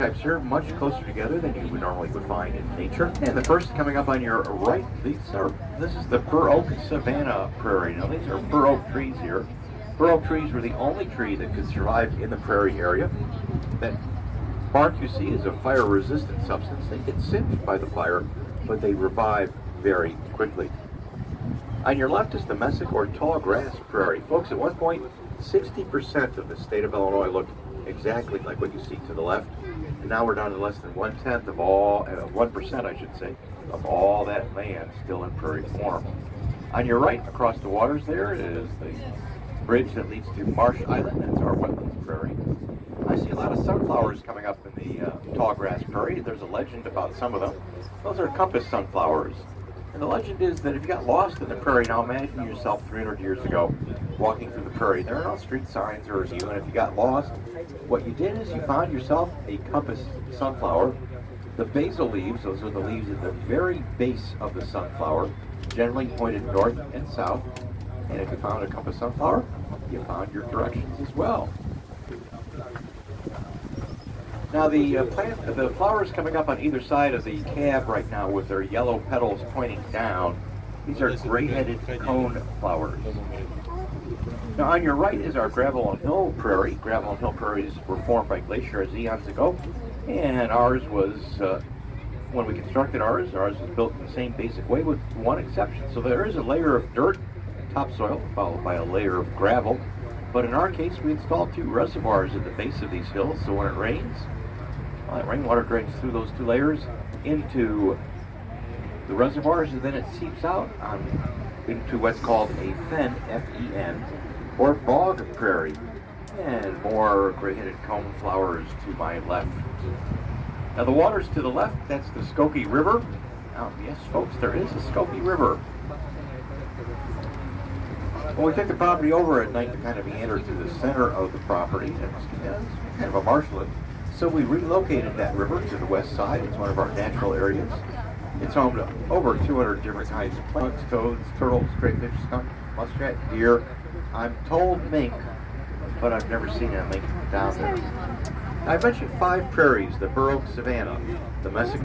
types here much closer together than you would normally would find in nature. And the first coming up on your right, these are this is the bur oak savanna prairie. Now these are bur oak trees here. Bur oak trees were the only tree that could survive in the prairie area. That bark you see is a fire-resistant substance. They get singed by the fire, but they revive very quickly. On your left is the mesic or tall grass prairie. Folks, at one point, 60% of the state of Illinois looked exactly like what you see to the left. And now we're down to less than one tenth of all, uh, one uh, I should say, of all that land still in prairie form. On your right, across the waters there, is the bridge that leads to Marsh Island. That's our wetlands prairie. I see a lot of sunflowers coming up in the uh, tall grass prairie. There's a legend about some of them. Those are compass sunflowers. And the legend is that if you got lost in the prairie, now imagine yourself 300 years ago walking through the prairie. There are no street signs or and if you got lost, what you did is you found yourself a compass sunflower. The basal leaves, those are the leaves at the very base of the sunflower, generally pointed north and south. And if you found a compass sunflower, you found your directions as well. Now the uh, plant, the flowers coming up on either side of the cab right now with their yellow petals pointing down, these are gray-headed cone flowers. Now on your right is our gravel and hill prairie. Gravel and hill prairies were formed by glaciers eons ago, and ours was, uh, when we constructed ours, ours was built in the same basic way with one exception. So there is a layer of dirt topsoil followed by a layer of gravel, but in our case we installed two reservoirs at the base of these hills, so when it rains, that rainwater drains through those two layers into the reservoirs and then it seeps out on, into what's called a fen, F-E-N, or bog prairie. And more gray-headed cone flowers to my left. Now the waters to the left, that's the Skokie River. Now, yes, folks, there is a Skokie River. When we took the property over at night to kind of meander to the center of the property, it's, kind of a marshland, so we relocated that river to the west side. It's one of our natural areas. It's home to over 200 different kinds of plants, toads, turtles, crayfish, skunk, muskrat, deer. I'm told mink, but I've never seen a mink down there. I mentioned five prairies, the bur oak savanna, the Mesic